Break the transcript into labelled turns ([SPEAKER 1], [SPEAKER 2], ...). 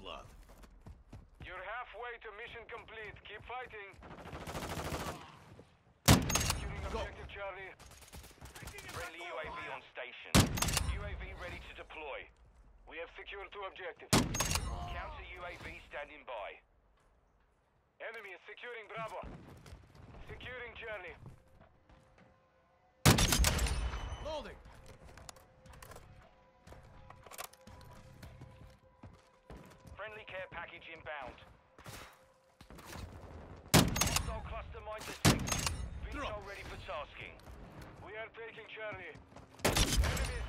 [SPEAKER 1] blood.
[SPEAKER 2] You're halfway to mission complete. Keep fighting. Securing
[SPEAKER 1] Go.
[SPEAKER 2] objective Charlie.
[SPEAKER 3] Friendly UAV on station. UAV ready to deploy.
[SPEAKER 2] We have secured two objectives.
[SPEAKER 3] Counter UAV standing by.
[SPEAKER 2] Enemy is securing Bravo. Securing Charlie.
[SPEAKER 1] Loading!
[SPEAKER 3] Friendly care package inbound. Hostile cluster mine. VTOL
[SPEAKER 1] Drop.
[SPEAKER 3] ready for tasking.
[SPEAKER 2] We are taking Charlie. Enemy taking Charlie.